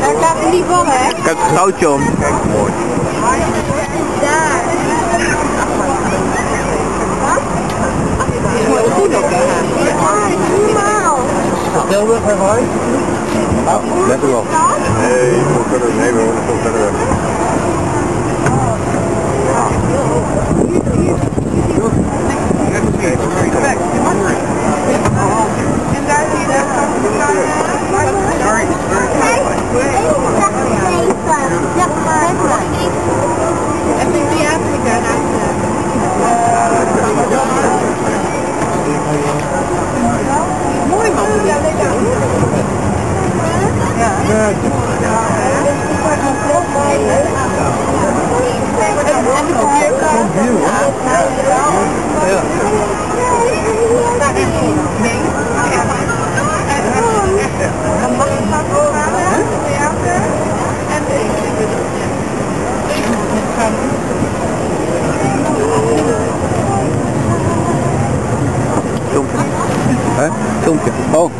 Daar gaat het niet vallen, hè? Kijk het goudje om. Kijk, mooi. Daar. is mooi goed ook, hè? Normaal. Tilburg, hè, hoi? Let erop. Nee, we kunnen, nee, we veel verder weg. En daar zie je de En in die Afrika Mooi man. Ja. Dan mag je maar voorgaan, theater en Filmpje. Hè? Filmpje. Oh.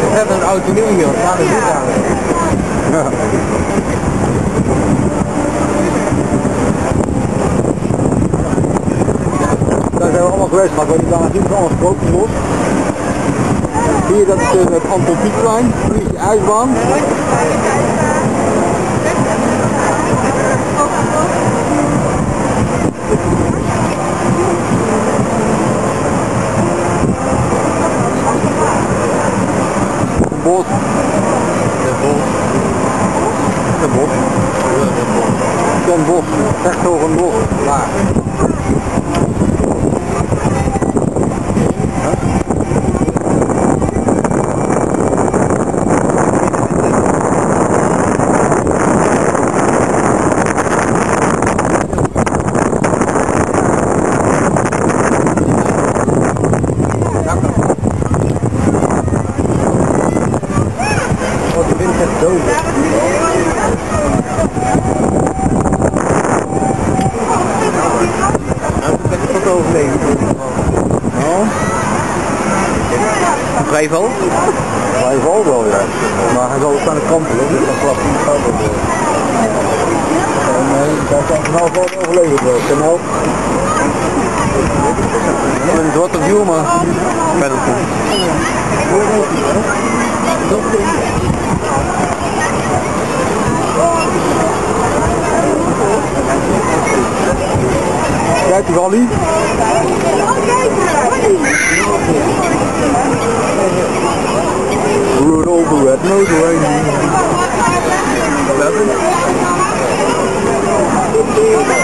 We hebben een auto nieuw hier, er niet aan. Ja. Daar zijn we allemaal geweest, maar ik weet niet waar het is, allemaal sprookjesbos. Hier, dat is het Anton Pieckplein, hier is de ijsbaan. Een bos. Den Bos. Den Bos. Den Bos. Echt zo een bos. Daar. Vijf al? Vijf al wel, ja. Maar hij zal ook aan de kant liggen, dan klapt hij de kant op. En eh, daar kan vanaf wel overleverd worden. Ik ben het oh, wordt opnieuw, maar ik ben het penalty. Kijk die volley. knows the right 11?